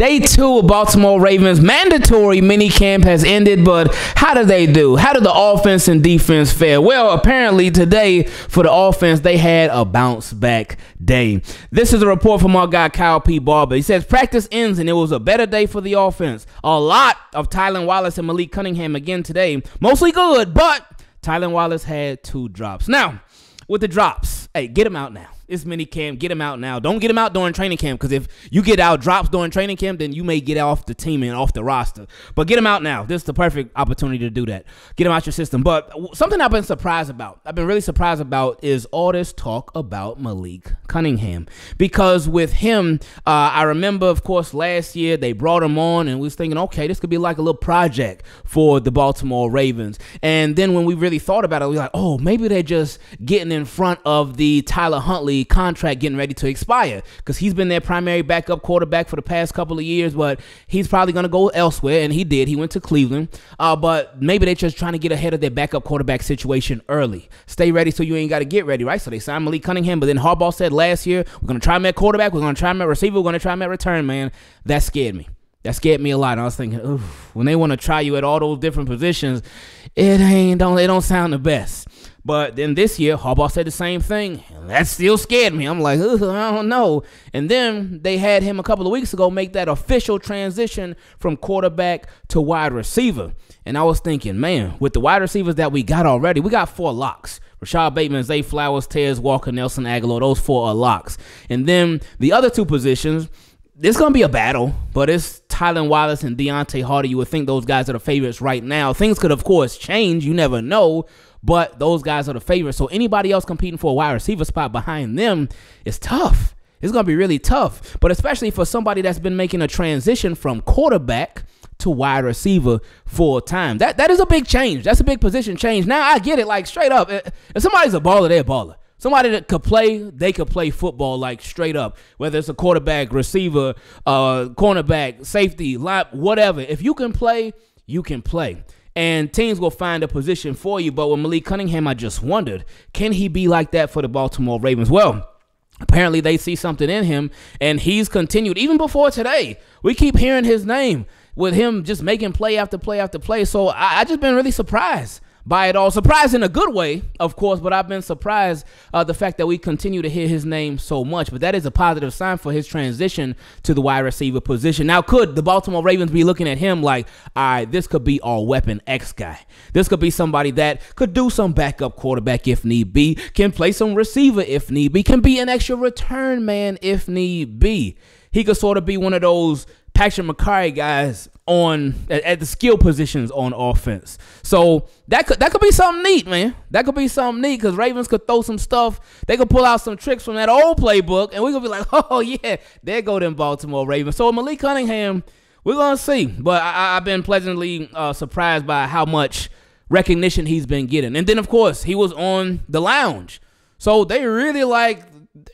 Day two of Baltimore Ravens mandatory mini camp has ended, but how did they do? How did the offense and defense fare? Well, apparently today for the offense, they had a bounce back day. This is a report from our guy Kyle P. Barber. He says practice ends and it was a better day for the offense. A lot of Tylan Wallace and Malik Cunningham again today. Mostly good, but Tylan Wallace had two drops. Now, with the drops, hey, get him out now. It's mini camp. Get him out now. Don't get him out during training camp because if you get out drops during training camp, then you may get off the team and off the roster. But get him out now. This is the perfect opportunity to do that. Get him out your system. But something I've been surprised about, I've been really surprised about, is all this talk about Malik Cunningham. Because with him, uh, I remember, of course, last year they brought him on and we was thinking, okay, this could be like a little project for the Baltimore Ravens. And then when we really thought about it, we were like, oh, maybe they're just getting in front of the Tyler Huntley contract getting ready to expire because he's been their primary backup quarterback for the past couple of years, but he's probably going to go elsewhere, and he did. He went to Cleveland, uh, but maybe they're just trying to get ahead of their backup quarterback situation early. Stay ready so you ain't got to get ready, right? So they signed Malik Cunningham, but then Harbaugh said last year, we're going to try him at quarterback, we're going to try him at receiver, we're going to try him at return, man. That scared me. That scared me a lot. I was thinking, when they want to try you at all those different positions, it ain't don't it don't sound the best. But then this year, Harbaugh said the same thing. That still scared me. I'm like, I don't know. And then they had him a couple of weeks ago make that official transition from quarterback to wide receiver. And I was thinking, man, with the wide receivers that we got already, we got four locks. Rashod Bateman, Zay Flowers, Tez Walker, Nelson Agholor. Those four are locks. And then the other two positions, it's going to be a battle, but it's Tylan Wallace and Deonte Harty. You would think those guys are the favorites right now. Things could, of course, change. You never know but those guys are the favorites. So anybody else competing for a wide receiver spot behind them is tough. It's going to be really tough, but especially for somebody that's been making a transition from quarterback to wide receiver full time. That that is a big change. That's a big position change. Now I get it. Like straight up, if somebody's a baller, they're a baller. Somebody that could play, they could play football like straight up. Whether it's a quarterback, receiver, uh, cornerback, safety, whatever. If you can play, you can play and teams will find a position for you. But with Malik Cunningham, I just wondered, can he be like that for the Baltimore Ravens? Well, apparently they see something in him, and he's continued even before today. We keep hearing his name with him just making play after play after play. So I, I just been really surprised by it all. Surprised in a good way, of course, but I've been surprised uh, the fact that we continue to hear his name so much. But that is a positive sign for his transition to the wide receiver position. Now, could the Baltimore Ravens be looking at him like, all right, this could be our weapon X guy? This could be somebody that could do some backup quarterback if need be, can play some receiver if need be, can be an extra return man if need be. He could sort of be one of those Patrick Mekari guys on at, at, the skill positions on offense. So that could that could be something neat, man. That could be something neat because Ravens could throw some stuff. They could pull out some tricks from that old playbook, and we could be like, oh yeah, there go them Baltimore Ravens. So Malik Cunningham, we're gonna see. But I, have been pleasantly uh, surprised by how much recognition he's been getting. And then of course he was on the lounge, so they really like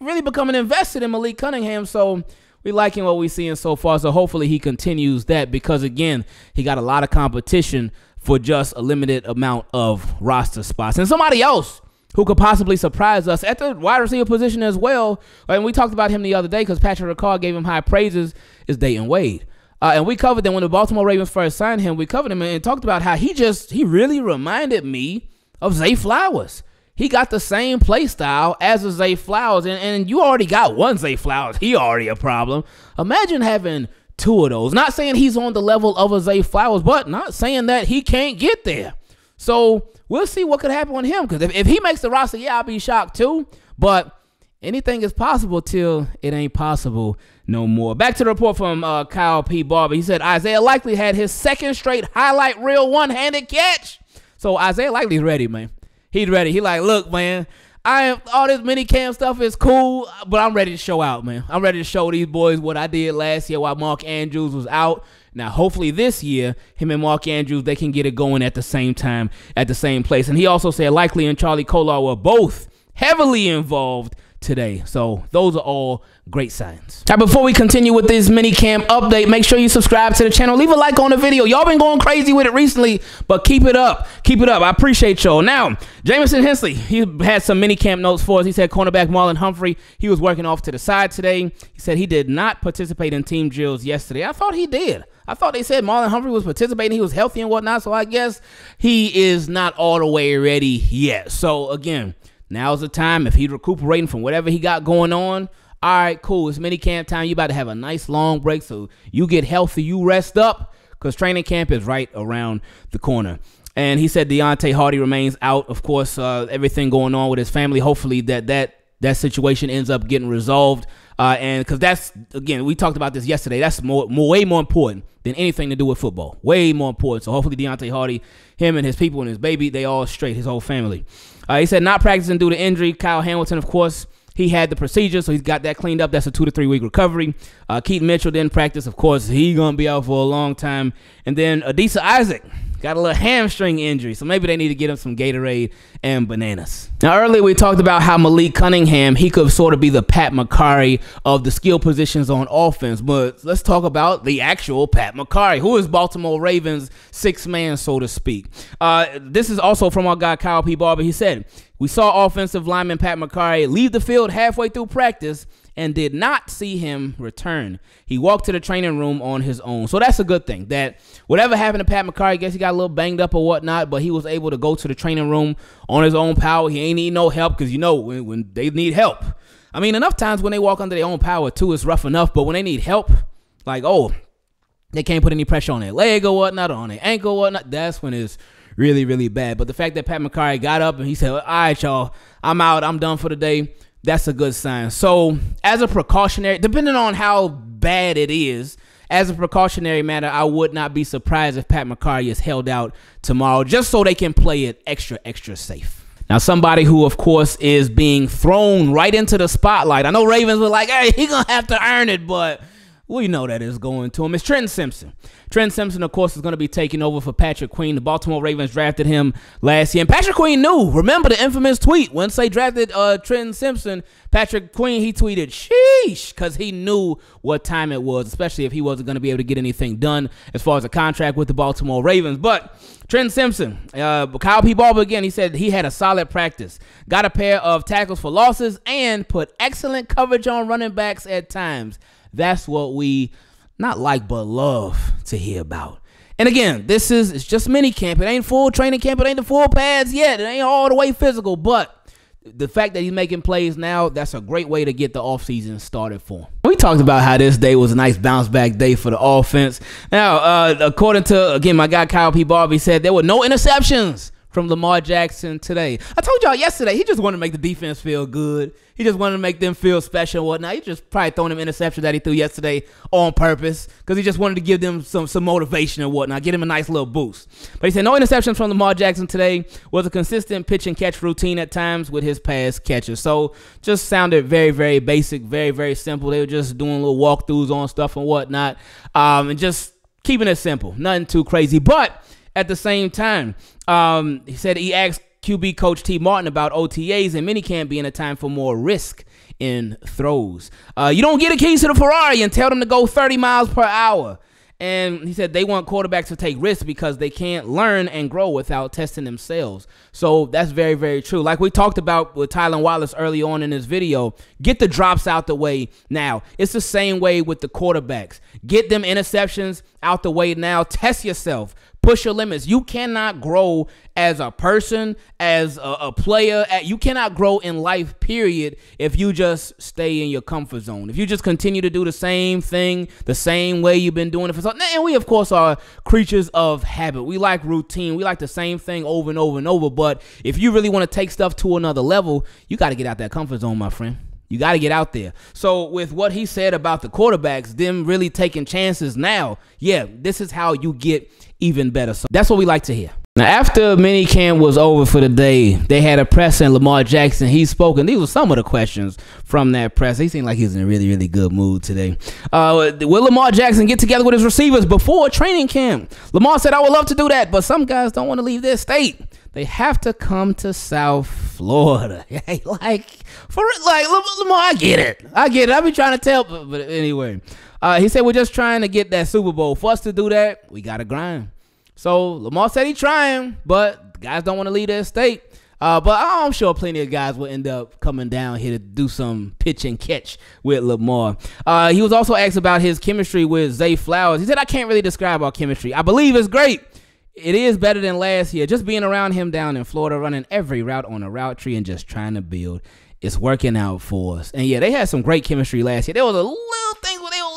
really becoming invested in Malik Cunningham. So we liking what we're seeing so far. So hopefully he continues that because again, he got a lot of competition for just a limited amount of roster spots. And somebody else who could possibly surprise us at the wide receiver position as well. And we talked about him the other day because Patrick Ricard gave him high praises. Is Dayton Wade. Uh, and we covered them when the Baltimore Ravens first signed him. We covered him and talked about how he just he really reminded me of Zay Flowers he got the same play style as a Zay Flowers, and, and you already got one Zay Flowers. He already a problem. Imagine having two of those. Not saying he's on the level of a Zay Flowers, but not saying that he can't get there. So we'll see what could happen with him. Because if, if he makes the roster, yeah, I'll be shocked too. But anything is possible till it ain't possible no more. Back to the report from uh, Kyle P. Barber. He said Isaiah Likely had his second straight highlight reel one-handed catch. So Isaiah Likely's ready, man. He's ready. He like, look, man, I am all this mini camp stuff is cool, but I'm ready to show out, man. I'm ready to show these boys what I did last year while Mark Andrews was out. Now, hopefully this year, him and Mark Andrews, they can get it going at the same time, at the same place. And he also said likely and Charlie Kolar were both heavily involved today. So those are all great signs. Now, before we continue with this mini camp update, make sure you subscribe to the channel. Leave a like on the video. Y'all been going crazy with it recently, but keep it up. Keep it up. I appreciate y'all. Now, Jamison Hensley, he had some mini camp notes for us. He said cornerback Marlon Humphrey, he was working off to the side today. He said he did not participate in team drills yesterday. I thought he did. I thought they said Marlon Humphrey was participating. He was healthy and whatnot. So I guess he is not all the way ready yet. So again, now's the time. If he's recuperating from whatever he got going on, all right, cool. It's mini camp time. You about to have a nice long break, so you get healthy, you rest up, because training camp is right around the corner. And he said Deonte Harty remains out. Of course, uh, everything going on with his family. Hopefully that that that situation ends up getting resolved. Uh, and because that's again, we talked about this yesterday. That's more, more, way more important than anything to do with football. Way more important. So hopefully Deonte Harty, him and his people and his baby, they all straight. His whole family. Uh, he said not practicing due to injury. Kyle Hamilton, of course, he had the procedure, so he's got that cleaned up. That's a two to three week recovery. Uh, Keaton Mitchell didn't practice. Of course, he gonna be out for a long time. And then Adisa Isaac got a little hamstring injury, so maybe they need to get him some Gatorade and bananas. Now, earlier we talked about how Malik Cunningham he could sort of be the Pat Mekari of the skill positions on offense, but let's talk about the actual Pat Mekari, who is Baltimore Ravens six man, so to speak. Uh, this is also from our guy Kyle P. Barber. He said we saw offensive lineman Pat Mekari leave the field halfway through practice and did not see him return. He walked to the training room on his own. So that's a good thing. That whatever happened to Pat Mekari, I guess he got a little banged up or whatnot, but he was able to go to the training room on his own power. He ain't need no help because you know when, when they need help. I mean, enough times when they walk under their own power too, it's rough enough. But when they need help, like oh, they can't put any pressure on their leg or whatnot, or on their ankle or whatnot, that's when it's really, really bad. But the fact that Pat Mekari got up and he said, All right, y'all, I'm out, I'm done for the day, that's a good sign. So, as a precautionary, depending on how bad it is, as a precautionary matter, I would not be surprised if Pat Mekari is held out tomorrow just so they can play it extra, extra safe. Now, somebody who, of course, is being thrown right into the spotlight. I know Ravens were like, hey, he going to have to earn it, but we know that is going to him. It's Trenton Simpson. Trenton Simpson, of course, is going to be taking over for Patrick Queen. The Baltimore Ravens drafted him last year. And Patrick Queen knew. Remember the infamous tweet. Once they drafted uh, Trenton Simpson, Patrick Queen, he tweeted, sheesh, because he knew what time it was, especially if he wasn't going to be able to get anything done as far as a contract with the Baltimore Ravens. But Trenton Simpson, uh, Kyle P. Barber again, he said he had a solid practice, got a pair of tackles for losses, and put excellent coverage on running backs at times. That's what we not like but love to hear about. And again, this is it's just mini camp. It ain't full training camp. It ain't the full pads yet. It ain't all the way physical. But the fact that he's making plays now, that's a great way to get the offseason started for him. We talked about how this day was a nice bounce back day for the offense. Now, uh, according to, again, my guy Kyle P. Barber said there were no interceptions from Lamar Jackson today. I told y'all yesterday, he just wanted to make the defense feel good. He just wanted to make them feel special and whatnot. He just probably throwing them interception that he threw yesterday on purpose because he just wanted to give them some, some motivation and whatnot, get him a nice little boost. But he said no interceptions from Lamar Jackson today. Was a consistent pitch and catch routine at times with his pass catches. So just sounded very, very basic, very, very simple. They were just doing little walkthroughs on stuff and whatnot, um, and just keeping it simple, nothing too crazy. But at the same time, um, he said he asked QB coach Tee Martin about OTAs and minicamp being a time for more risk in throws. Uh, you don't get a keys to the Ferrari and tell them to go 30 miles per hour. And he said they want quarterbacks to take risks because they can't learn and grow without testing themselves. So that's very, very true. Like we talked about with Tylan Wallace early on in this video, get the drops out the way now. It's the same way with the quarterbacks. Get them interceptions out the way now. Test yourself push your limits. You cannot grow as a person, as a, a, player. You cannot grow in life, period, if you just stay in your comfort zone. If you just continue to do the same thing the same way you've been doing it for so and we of course are creatures of habit. We like routine. We like the same thing over and over and over. But if you really want to take stuff to another level, you got to get out that comfort zone, my friend. You got to get out there. So, with what he said about the quarterbacks, them really taking chances now, yeah, this is how you get even better. So, that's what we like to hear. Now, after minicamp was over for the day, they had a press and Lamar Jackson. He spoke, and these were some of the questions from that press. He seemed like he was in a really, really good mood today. Uh, will Lamar Jackson get together with his receivers before training camp? Lamar said, I would love to do that, but some guys don't want to leave their state. they have to come to South Florida. like for like Lamar, I get it. I get it. I be trying to tell, but, but anyway, uh, he said we're just trying to get that Super Bowl. For us to do that, we gotta grind. So Lamar said he's trying, but guys don't want to leave their state. Uh, but I'm sure plenty of guys will end up coming down here to do some pitch and catch with Lamar. Uh, he was also asked about his chemistry with Zay Flowers. He said, I can't really describe our chemistry. I believe it's great. It is better than last year. Just being around him down in Florida, running every route on a route tree and just trying to build. It's working out for us. And yeah, they had some great chemistry last year. There was a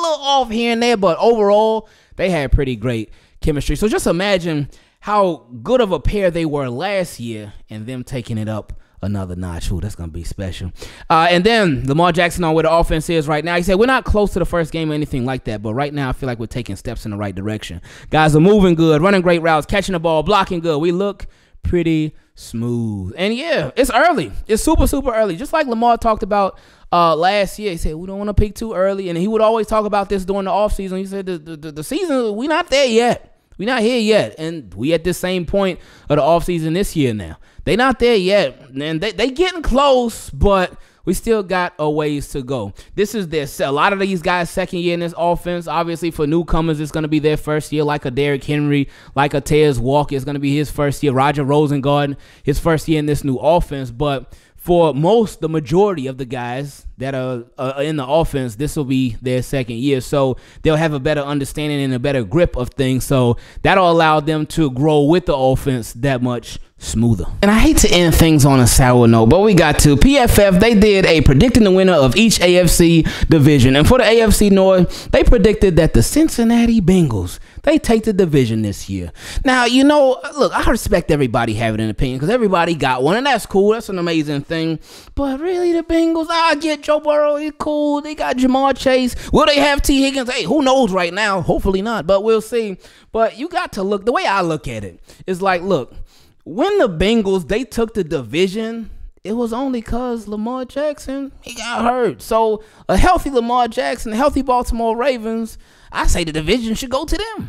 little off here and there, but overall, they had pretty great chemistry. So just imagine how good of a pair they were last year and them taking it up another notch. Ooh, that's gonna be special. Uh, and then Lamar Jackson on where the offense is right now. He said we're not close to the first game or anything like that, but right now I feel like we're taking steps in the right direction. Guys are moving good, running great routes, catching the ball, blocking good. We look pretty smooth. And yeah, it's early. It's super super early. Just like Lamar talked about uh, last year. He said we don't want to pick too early, and he would always talk about this during the offseason. He said the, the, the season we're not there yet. We're not here yet, and we at the same point of the offseason this year now. They not there yet, and they they getting close, but we still got a ways to go. This is their a lot of these guys second year in this offense. Obviously, for newcomers, it's going to be their first year, like a Derrick Henry, like a Tez Walker. It's going to be his first year. Roger Rosengarten, his first year in this new offense, but for most, the majority of the guys that are uh, in the offense, this will be their second year. So they'll have a better understanding and a better grip of things. So that'll allow them to grow with the offense that much smoother. And I hate to end things on a sour note, but we got to. PFF, they did a predicting the winner of each AFC division. And for the AFC North, they predicted that the Cincinnati Bengals, they take the division this year. Now, you know, look, I respect everybody having an opinion because everybody got one, and that's cool. That's an amazing thing. But really, the Bengals, I get Joe Burrow, he's cool. They got Ja'Marr Chase. Will they have Tee Higgins? Hey, who knows right now? Hopefully not, but we'll see. But you got to look, the way I look at it is like, look, when the Bengals they took the division, it was only cause Lamar Jackson he got hurt. So a healthy Lamar Jackson, a healthy Baltimore Ravens, I say the division should go to them.